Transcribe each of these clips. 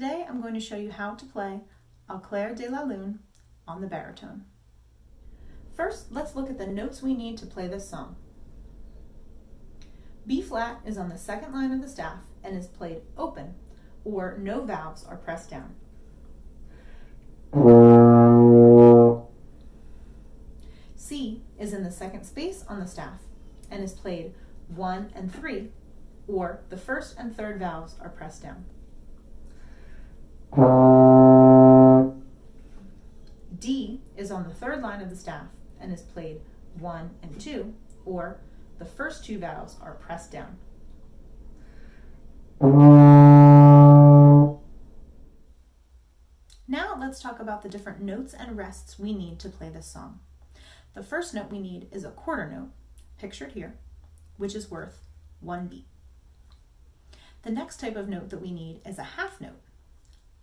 to show you how to play Au clair de la lune on the baritone. First, let's look at the notes we need to play this song. B flat is on the second line of the staff and is played open, or no valves are pressed down. C is in the second space on the staff and is played 1 and 3, or the first and third valves are pressed down. Is on the third line of the staff and is played 1 and 2, or the first two valves are pressed down. Now let's talk about the different notes and rests we need to play this song. The first note we need is a quarter note, pictured here, which is worth one beat. The next type of note that we need is a half note,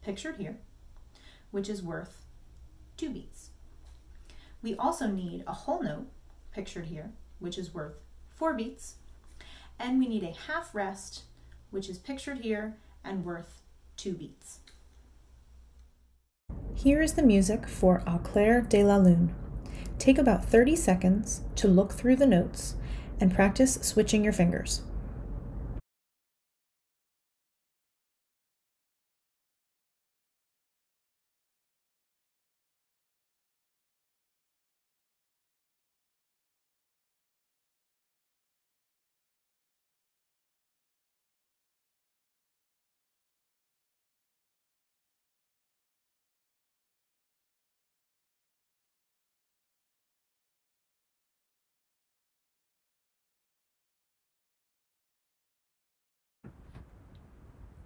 pictured here, which is worth two beats. We also need a whole note, pictured here, which is worth four beats. And we need a half rest, which is pictured here and worth two beats. Here is the music for Au clair de la lune. Take about 30 seconds to look through the notes and practice switching your fingers.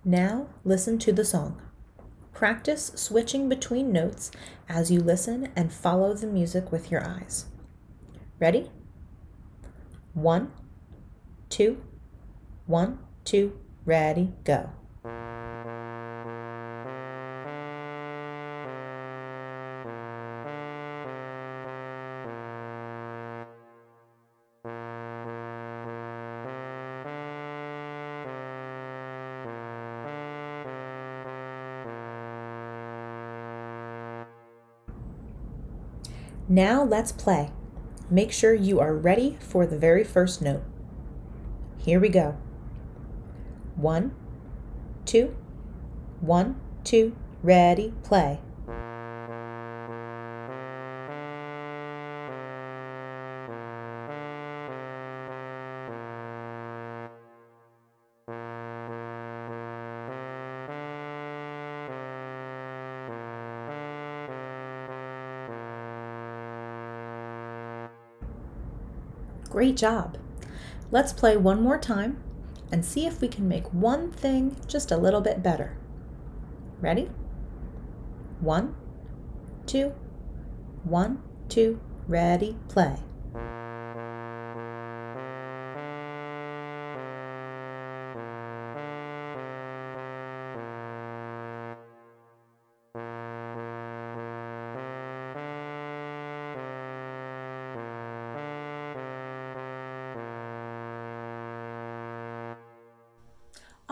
Now listen to the song. Practice switching between notes as you listen and follow the music with your eyes. Ready? One, two, one, two, ready, go. Now let's play. Make sure you are ready for the very first note. Here we go. One, two, one, two, ready, play. Great job. Let's play one more time and see if we can make one thing just a little bit better. Ready? One, two, one, two, ready, play.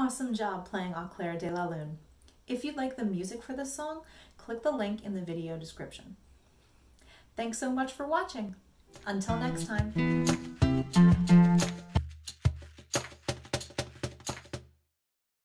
awesome job playing Au Clair de la Lune. If you'd like the music for this song, click the link in the video description. Thanks so much for watching. Until next mm. time.